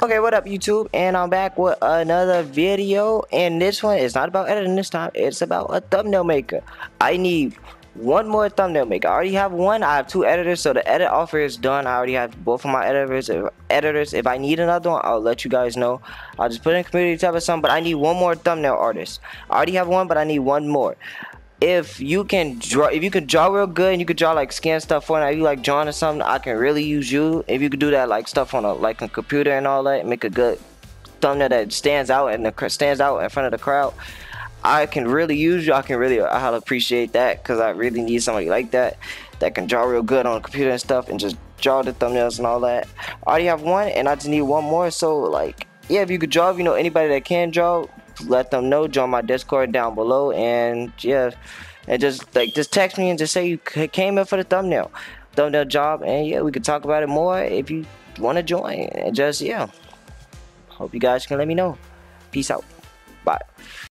what up YouTube? And I'm back with another video. And this one is not about editing this time. It's about a thumbnail maker. I need one more thumbnail maker. I already have one. I have two editors so the edit offer is done. I already have both of my editors. If, editors if I need another one I'll let you guys know. I'll just put in community tab or something but I need one more thumbnail artist. I already have one but I need one more if you can draw if you can draw real good and you can draw like scan stuff for it you like drawing or something i can really use you. If you could do that like stuff on a like a computer and all that make a good thumbnail that stands out and the stands out in front of the crowd i can really use you. I can really i'll appreciate that because i really need somebody like that that can draw real good on a computer and stuff and just draw the thumbnails and all that. I already have one and i just need one more. So like yeah if you could draw if you know anybody that can draw let them know join my discord down below and yeah and just like just text me and just say you came in for the thumbnail thumbnail job and yeah we could talk about it more if you want to join and just yeah. Hope you guys can let me know. Peace out. Bye